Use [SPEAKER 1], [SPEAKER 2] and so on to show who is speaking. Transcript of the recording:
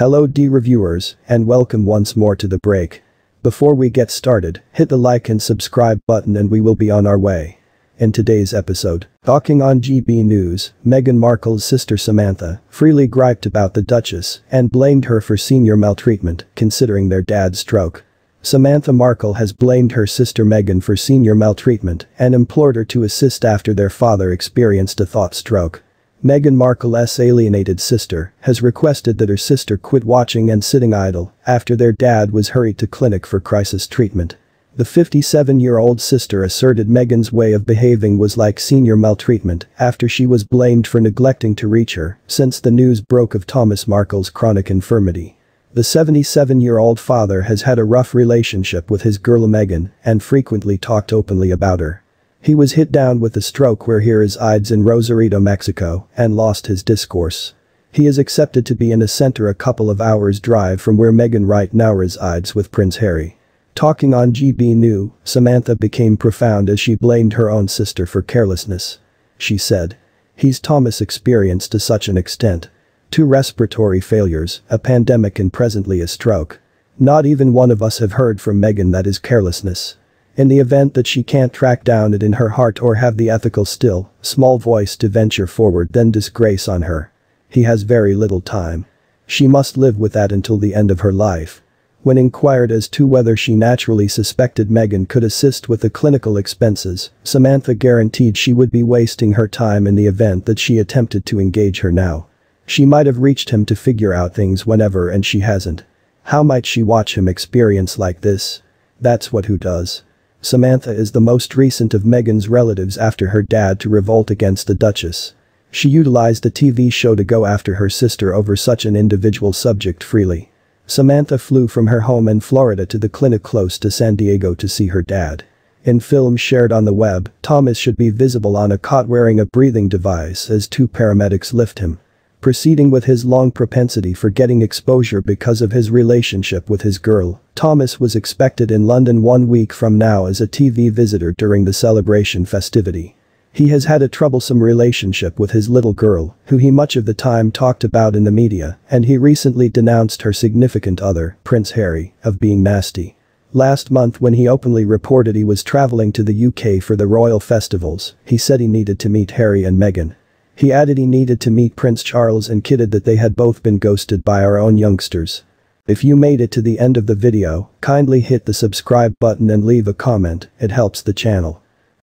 [SPEAKER 1] Hello D reviewers, and welcome once more to the break. Before we get started, hit the like and subscribe button and we will be on our way. In today's episode, talking on GB News, Meghan Markle's sister Samantha freely griped about the Duchess and blamed her for senior maltreatment considering their dad's stroke. Samantha Markle has blamed her sister Meghan for senior maltreatment and implored her to assist after their father experienced a thought stroke. Meghan Markle's alienated sister has requested that her sister quit watching and sitting idle after their dad was hurried to clinic for crisis treatment. The 57-year-old sister asserted Meghan's way of behaving was like senior maltreatment after she was blamed for neglecting to reach her since the news broke of Thomas Markle's chronic infirmity. The 77-year-old father has had a rough relationship with his girl Meghan and frequently talked openly about her. He was hit down with a stroke where he resides in Rosarito, Mexico, and lost his discourse. He is accepted to be in a center a couple of hours drive from where Meghan right now resides with Prince Harry. Talking on GB New, Samantha became profound as she blamed her own sister for carelessness. She said. He's Thomas experienced to such an extent. Two respiratory failures, a pandemic and presently a stroke. Not even one of us have heard from Meghan that is carelessness. In the event that she can't track down it in her heart or have the ethical still, small voice to venture forward then disgrace on her. He has very little time. She must live with that until the end of her life. When inquired as to whether she naturally suspected Meghan could assist with the clinical expenses, Samantha guaranteed she would be wasting her time in the event that she attempted to engage her now. She might have reached him to figure out things whenever and she hasn't. How might she watch him experience like this? That's what who does. Samantha is the most recent of Meghan's relatives after her dad to revolt against the Duchess. She utilized a TV show to go after her sister over such an individual subject freely. Samantha flew from her home in Florida to the clinic close to San Diego to see her dad. In films shared on the web, Thomas should be visible on a cot wearing a breathing device as two paramedics lift him. Proceeding with his long propensity for getting exposure because of his relationship with his girl, Thomas was expected in London one week from now as a TV visitor during the celebration festivity. He has had a troublesome relationship with his little girl, who he much of the time talked about in the media, and he recently denounced her significant other, Prince Harry, of being nasty. Last month when he openly reported he was traveling to the UK for the royal festivals, he said he needed to meet Harry and Meghan. He added he needed to meet Prince Charles and kidded that they had both been ghosted by our own youngsters. If you made it to the end of the video, kindly hit the subscribe button and leave a comment, it helps the channel.